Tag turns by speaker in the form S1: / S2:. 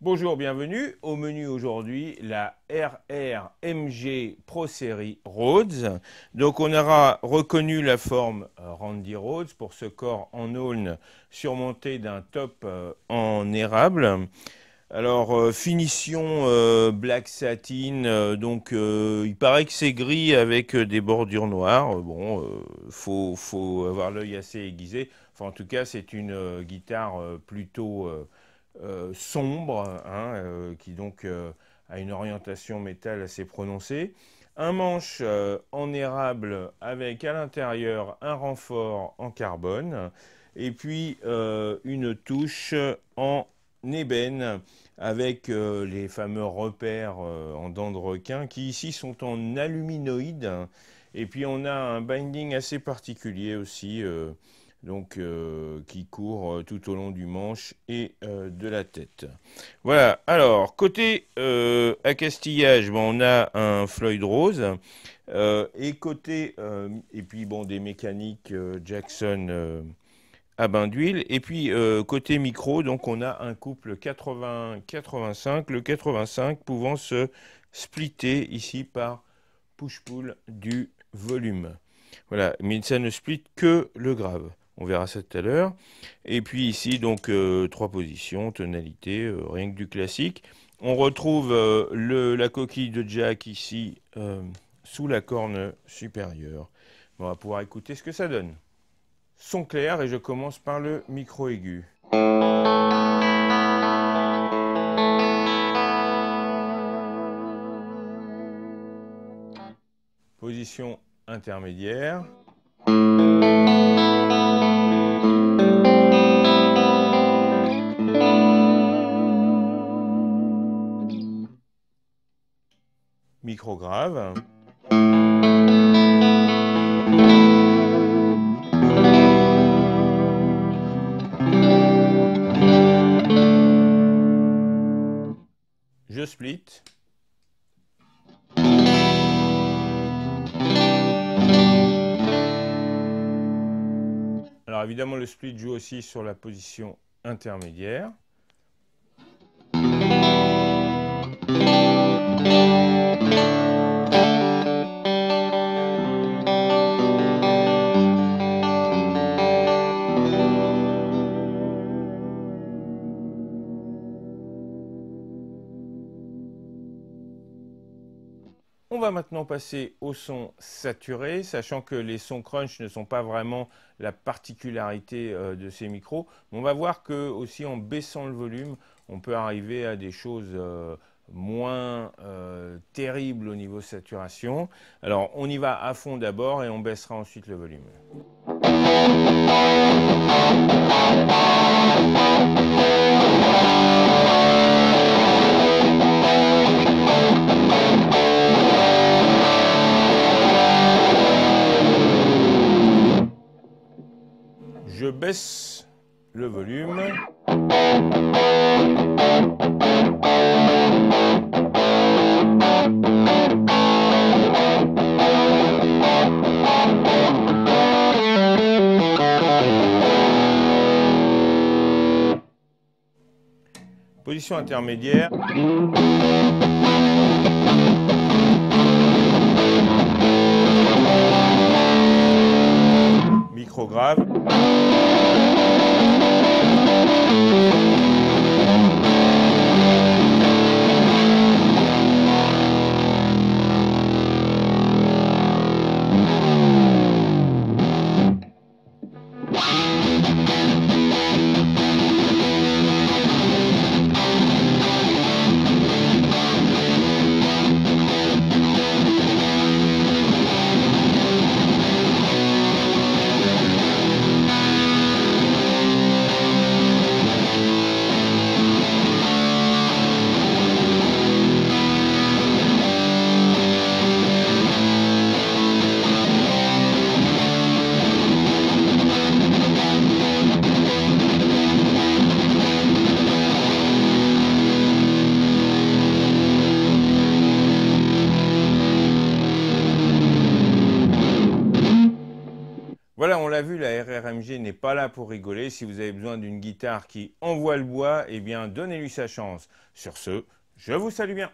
S1: Bonjour, bienvenue. Au menu aujourd'hui, la RRMG Pro Series Rhodes. Donc on aura reconnu la forme euh, Randy Rhodes pour ce corps en aulne surmonté d'un top euh, en érable. Alors euh, finition black satin, donc il paraît que c'est gris avec des bordures noires. Bon, faut, faut avoir l'œil assez aiguisé. En tout cas c'est une guitare plutôt euh, sombre, hein, euh, qui donc euh, a une orientation métal assez prononcée. Un manche en érable avec à l'intérieur un renfort en carbone et puis une touche en ébène avec les fameux repères en dents de requin qui ici sont en aluminoïde. Et puis on a un binding assez particulier aussi donc euh, qui court euh, tout au long du manche et euh, de la tête. Voilà. Alors côté accastillage, bon, on a un Floyd Rose et côté et puis bon des mécaniques Jackson à bain d'huile et puis côté micro, donc on a un couple 80-85, le 85 pouvant se splitter ici par push-pull du volume. Voilà, mais ça ne split que le grave. On verra ça tout à l'heure. Et puis ici, donc, euh, trois positions, tonalité, euh, rien que du classique. On retrouve euh, la coquille de Jack ici, sous la corne supérieure. On va pouvoir écouter ce que ça donne. Son clair, et je commence par le micro aigu. Position intermédiaire. Micro grave. Je split. Alors évidemment le split joue aussi sur la position intermédiaire. On va maintenant passer au son saturé, sachant que les sons crunch ne sont pas vraiment la particularité euh, de ces micros. On va voir que aussi en baissant le volume, on peut arriver à des choses euh, moins euh, terribles au niveau saturation. Alors on y va à fond d'abord et on baissera ensuite le volume. Baisse le volume. Position intermédiaire. Voilà, on l'a vu, la RRMG n'est pas là pour rigoler. Si vous avez besoin d'une guitare qui envoie le bois, eh bien, donnez-lui sa chance. Sur ce, je vous salue bien.